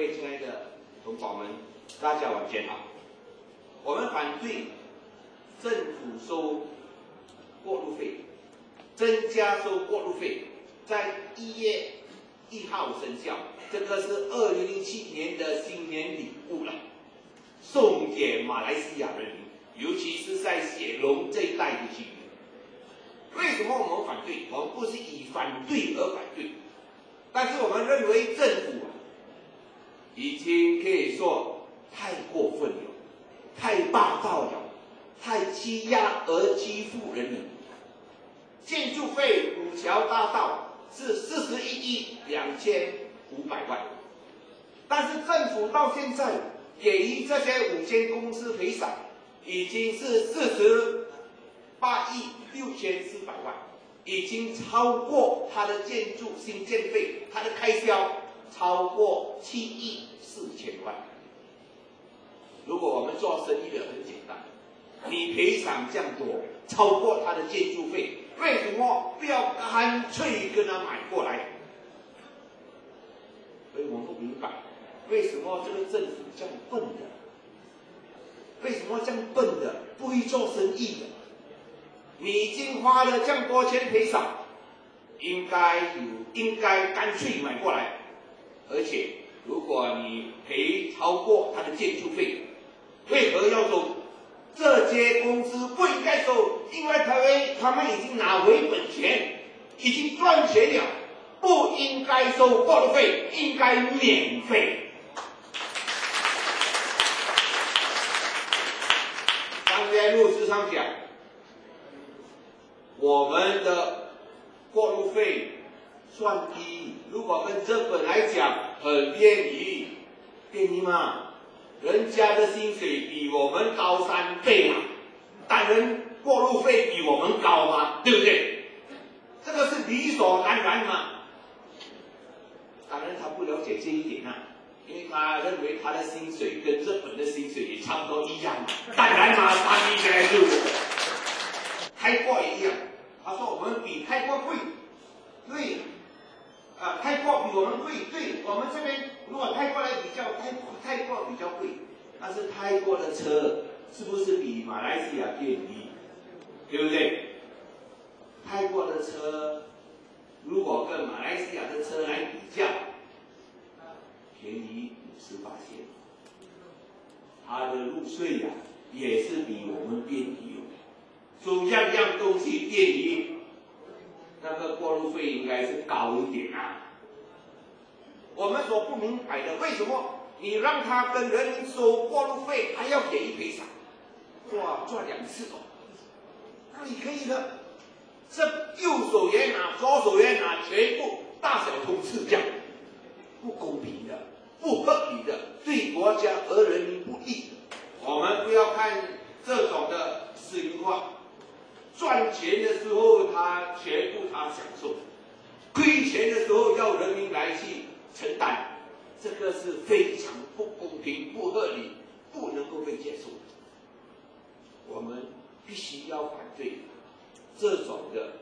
各位亲爱的同胞们，大家晚间好。我们反对政府收过路费，增加收过路费，在一月一号生效。这个是二零零七年的新年礼物了，送给马来西亚人民，尤其是在雪龙这一带的居民。为什么我们反对？我们不是以反对而反对，但是我们认为政府啊，已经可以说太过分了，太霸道了，太欺压而欺负人民。建筑费五桥大道是四十一亿两千五百万，但是政府到现在给予这些五间公司赔偿，已经是四十八亿六千四百万，已经超过它的建筑新建费，它的开销超过七亿四千万。如果我们做生意的很简单，你赔偿这样多，超过他的建筑费，为什么不要干脆跟他买过来？所以我不明白，为什么这个政府这样笨的？为什么这样笨的？不会做生意的？你已经花了这样多钱赔偿，应该有应该干脆买过来。而且，如果你赔超过他的建筑费，为何要收？这些公司不应该收，因为他们他们已经拿回本钱，已经赚钱了，不应该收过路费，应该免费。刚才录制上讲，我们的过路费算低，如果跟日本来讲很便宜，便宜吗？人家的薪水比我们高三倍嘛，但人过路费比我们高嘛？对不对？这个是理所当然嘛。当然他不了解这一点啊，因为他认为他的薪水跟日本的薪水也差不多一样嘛。当然嘛，他应该是泰国一样。他说我们比泰国贵，对，啊，泰国比我们贵，对我们这边如果泰国来比较，泰泰国比较贵，但是泰国的车是不是比马来西亚便宜？对不对？泰国的车如果跟马来西亚的车来比较，便宜五十八千，它的入税呀、也是比我们便宜哦。所以样样东西便宜，那个过路费应该是高一点啊。我们所不明白的，为什么你让他跟人民收过路费，还要给予赔偿？哇，赚两次哦，那你可以的。这右手也拿，左手也拿，全部大小通吃，这样不公平的，不合理的，对国家和人民不利。我们不要看这种的私营化，赚钱的时候他全部他享受，亏钱的时候要人民来去承担，这个是非常不公平、不合理，不能够被接受。我们必须要反对这种的